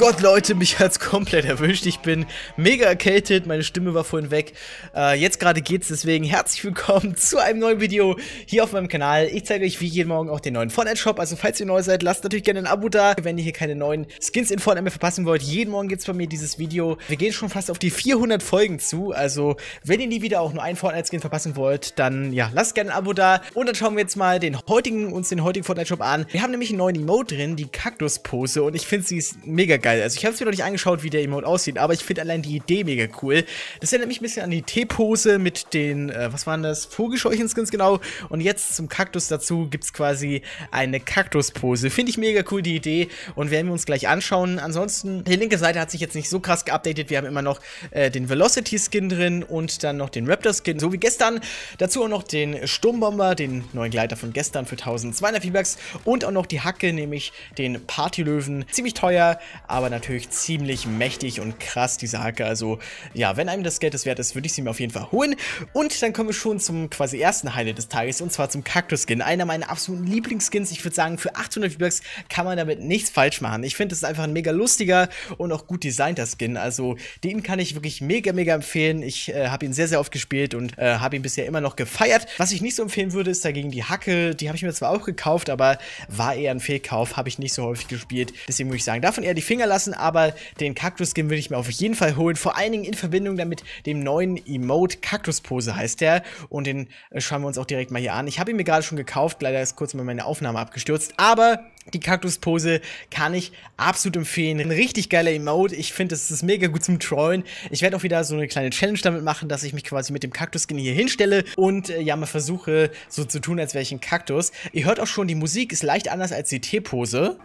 Gott, Leute, mich hat's komplett erwischt. Ich bin mega erkältet, meine Stimme war vorhin weg. Äh, jetzt gerade geht's, deswegen herzlich willkommen zu einem neuen Video hier auf meinem Kanal. Ich zeige euch wie jeden Morgen auch den neuen Fortnite-Shop. Also falls ihr neu seid, lasst natürlich gerne ein Abo da, wenn ihr hier keine neuen Skins in Fortnite mehr verpassen wollt. Jeden Morgen gibt's bei mir dieses Video. Wir gehen schon fast auf die 400 Folgen zu. Also wenn ihr nie wieder auch nur einen Fortnite-Skin verpassen wollt, dann ja, lasst gerne ein Abo da. Und dann schauen wir jetzt mal den heutigen, uns den heutigen Fortnite-Shop an. Wir haben nämlich einen neuen Emote drin, die Kaktus-Pose. Und ich finde sie ist mega geil geil. Also ich habe es mir noch nicht angeschaut, wie der Emote aussieht, aber ich finde allein die Idee mega cool. Das erinnert mich ein bisschen an die T-Pose mit den, äh, was waren das, Vogelscheuchen-Skins genau. Und jetzt zum Kaktus dazu gibt es quasi eine Kaktus-Pose. Finde ich mega cool, die Idee. Und werden wir uns gleich anschauen. Ansonsten, die linke Seite hat sich jetzt nicht so krass geupdatet. Wir haben immer noch äh, den Velocity-Skin drin und dann noch den Raptor-Skin, so wie gestern. Dazu auch noch den Sturmbomber, den neuen Gleiter von gestern für 1200 V-Bucks und auch noch die Hacke, nämlich den Partylöwen. Ziemlich teuer, aber aber natürlich ziemlich mächtig und krass, diese Hacke. Also ja, wenn einem das Geld es wert ist, würde ich sie mir auf jeden Fall holen. Und dann kommen wir schon zum quasi ersten Highlight des Tages und zwar zum Kaktus-Skin. Einer meiner absoluten Lieblingsskins. Ich würde sagen, für 800 V-Bucks kann man damit nichts falsch machen. Ich finde, es ist einfach ein mega lustiger und auch gut designter Skin. Also den kann ich wirklich mega, mega empfehlen. Ich äh, habe ihn sehr, sehr oft gespielt und äh, habe ihn bisher immer noch gefeiert. Was ich nicht so empfehlen würde, ist dagegen die Hacke. Die habe ich mir zwar auch gekauft, aber war eher ein Fehlkauf. Habe ich nicht so häufig gespielt. Deswegen würde ich sagen, davon eher die Finger lassen, aber den Kaktus-Skin würde ich mir auf jeden Fall holen. Vor allen Dingen in Verbindung damit dem neuen Emote Kaktus-Pose heißt der. Und den äh, schauen wir uns auch direkt mal hier an. Ich habe ihn mir gerade schon gekauft, leider ist kurz mal meine Aufnahme abgestürzt, aber die Kaktuspose kann ich absolut empfehlen. Ein richtig geiler Emote. Ich finde, es ist mega gut zum Trollen. Ich werde auch wieder so eine kleine Challenge damit machen, dass ich mich quasi mit dem Kaktus-Skin hier hinstelle und äh, ja mal versuche, so zu tun, als wäre ich ein Kaktus. Ihr hört auch schon, die Musik ist leicht anders als die T-Pose.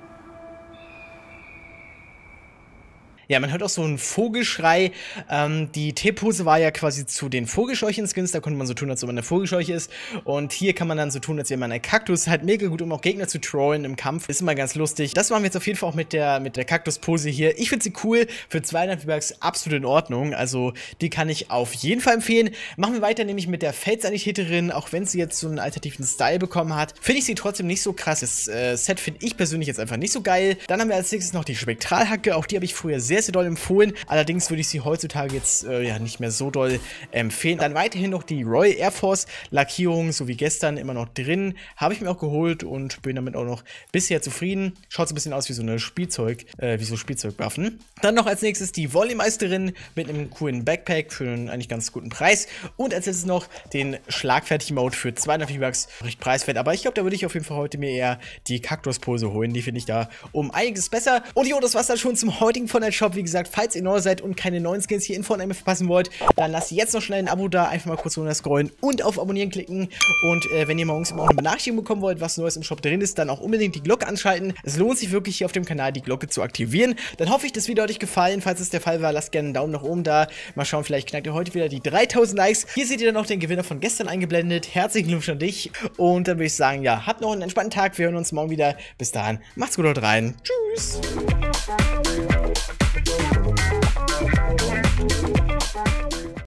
Ja, man hört auch so einen Vogelschrei. Ähm, die T-Pose war ja quasi zu den Vogelscheuchen-Skins, da konnte man so tun, als ob man eine Vogelscheuche ist. Und hier kann man dann so tun, als wäre man ein Kaktus. Halt mega gut, um auch Gegner zu trollen im Kampf. Ist immer ganz lustig. Das machen wir jetzt auf jeden Fall auch mit der, mit der Kaktus-Pose hier. Ich finde sie cool. Für 200 V-Bucks absolut in Ordnung. Also, die kann ich auf jeden Fall empfehlen. Machen wir weiter nämlich mit der Feldsanitäterin. Auch wenn sie jetzt so einen alternativen Style bekommen hat, finde ich sie trotzdem nicht so krass. Das äh, Set finde ich persönlich jetzt einfach nicht so geil. Dann haben wir als nächstes noch die Spektralhacke. Auch die habe ich früher sehr sehr, sehr doll empfohlen. Allerdings würde ich sie heutzutage jetzt äh, ja nicht mehr so doll empfehlen. Dann weiterhin noch die Royal Air Force Lackierung, so wie gestern, immer noch drin. Habe ich mir auch geholt und bin damit auch noch bisher zufrieden. Schaut so ein bisschen aus wie so eine Spielzeug, äh, wie so Spielzeugwaffen. Dann noch als nächstes die Volleymeisterin mit einem coolen Backpack für einen eigentlich ganz guten Preis. Und als letztes noch den Schlagfertig-Mode für 200 V-Bucks. Recht preiswert, aber ich glaube, da würde ich auf jeden Fall heute mir eher die Kaktuspose holen. Die finde ich da um einiges besser. Und jo, das war's dann schon zum heutigen von der Shop. Shop. Wie gesagt, falls ihr neu seid und keine neuen Skins hier in Fortnite verpassen wollt, dann lasst jetzt noch schnell ein Abo da. Einfach mal kurz runter scrollen und auf Abonnieren klicken. Und äh, wenn ihr morgens immer auch eine Benachrichtigung bekommen wollt, was Neues im Shop drin ist, dann auch unbedingt die Glocke anschalten. Es lohnt sich wirklich hier auf dem Kanal die Glocke zu aktivieren. Dann hoffe ich, das Video hat euch gefallen. Falls es der Fall war, lasst gerne einen Daumen nach oben da. Mal schauen, vielleicht knackt ihr heute wieder die 3000 Likes. Hier seht ihr dann noch den Gewinner von gestern eingeblendet. Herzlichen Glückwunsch an dich. Und dann würde ich sagen, ja, habt noch einen entspannten Tag. Wir hören uns morgen wieder. Bis dahin, macht's gut dort rein. Tschüss.